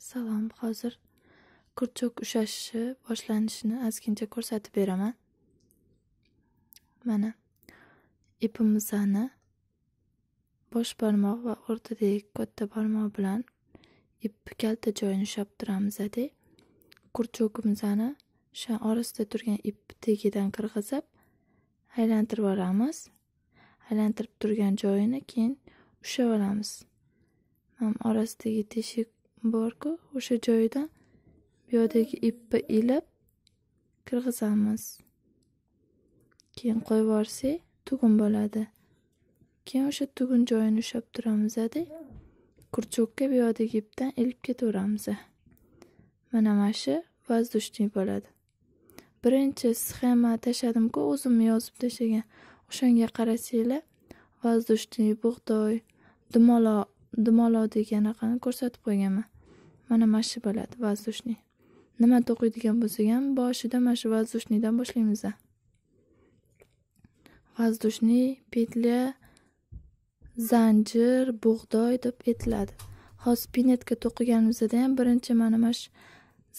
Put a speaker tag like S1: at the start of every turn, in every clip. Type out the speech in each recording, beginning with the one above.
S1: Salom, hozir kurchok ushashi boshlanishini ozgincha ko'rsatib beraman. Mana ipimizni bosh barmoq va o'rtadagi katta barmoq bilan ipni kalta joyini ushlab turamiz-da. Kurchogimizni o'sha orasida turgan ipni tagidan qirg'izib aylantirib olamiz. Aylantirib turgan joyini keyin ushlab olamiz. Mana orasidagi teshik bor-ku, o'sha joyidan bu ipni ilib kirgizamiz. Keyin qo'yib yuborsak, tugun bo'ladi. Keyin o'sha tugun joyini ushlab turamiz Kurchokka bu ipdan ilib ketaveramiz. Mana mana shu воздушный bo'ladi. Birinchi sxema tashladimku o'zim yozib tashlagan. O'shanga qarasanglar, воздушный bug'doy, dumaloq, dumaloq deganaqani ko'rsatib qo'yganman. Mana mana shu bo'ladi воздушный. Nima to'qiydigan bo'lsak ham boshida mana shu воздушныйdan boshlaymiz. Воздушный, petля, zanjir, bug'doy deb aytiladi. Hozir pinetka to'qiganimizda ham birinchi mana mana shu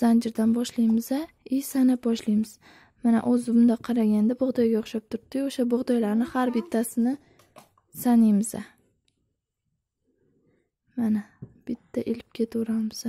S1: zanjirdan boshlaymiz и sanab boshlaymiz. Mana o'zi bundoq qaraganda bug'doyga o'xshab turibdiyu O'sha bug'doylarni har bittasini sanaymiz. Mana bitta ilib ketaveramiz.